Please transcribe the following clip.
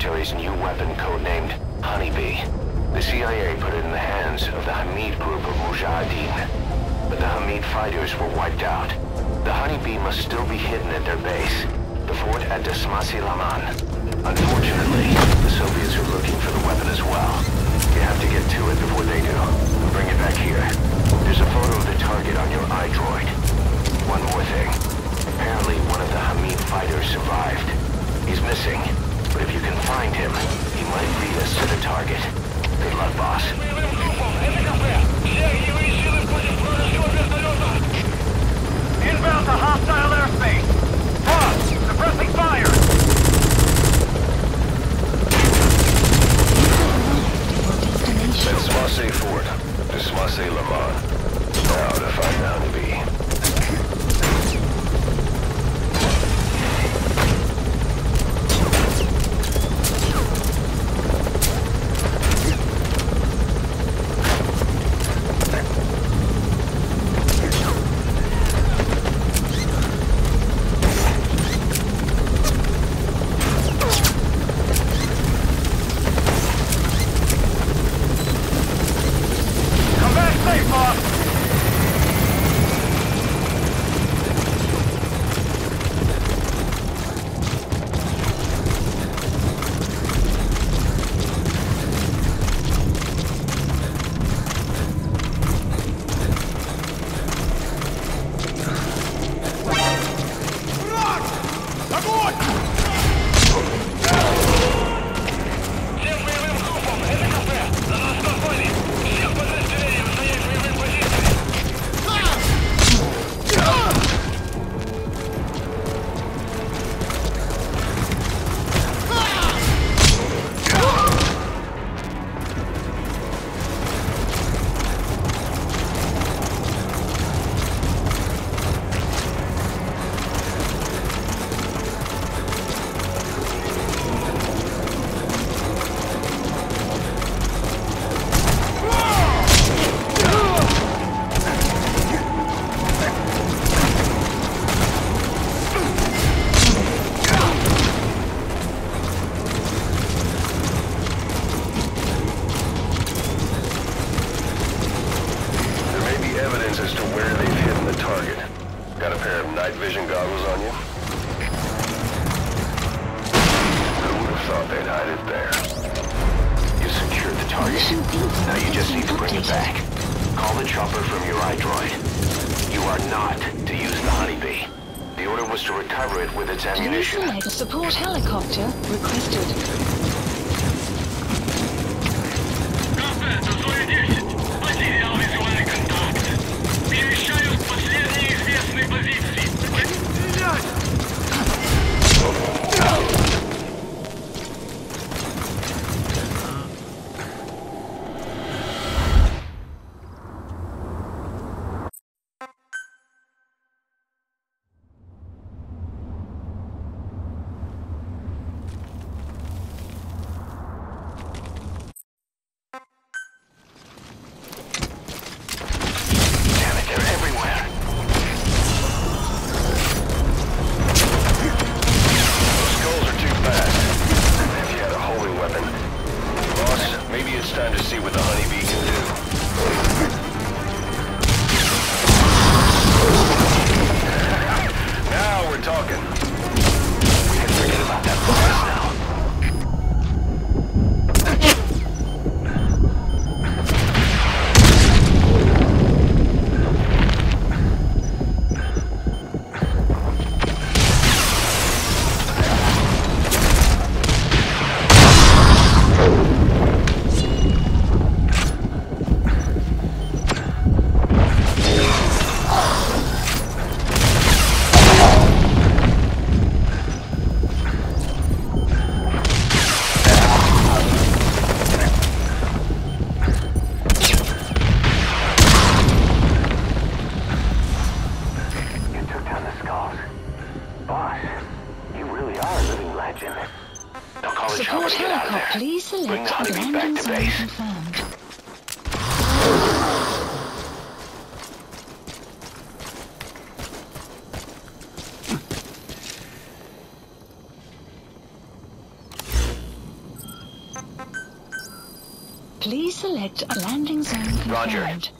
military's new weapon codenamed Honeybee. The CIA put it in the hands of the Hamid group of Mujahideen. But the Hamid fighters were wiped out. The Honeybee must still be hidden at their base, the fort at Da Smasei Laman. Unfortunately, the Soviets are looking for the weapon as well. You have to get to it before they do. Bring it back here. There's a photo of the target on your iDroid. One more thing. Apparently one of the Hamid fighters survived. He's missing, if you can find him, he might lead us to the target. Good luck, boss. Inbound to hostile airspace. Goggles on you? Who would have thought they'd hide it there? You secured the target. Now you just need to bring it back. Call the chopper from your iDroid. You are not to use the honeybee. The order was to recover it with its ammunition. Support helicopter requested. Time to see what the honeybee can do. Support helicopter. Please select landing zone confirmed. Please select a landing zone confirmed. Roger.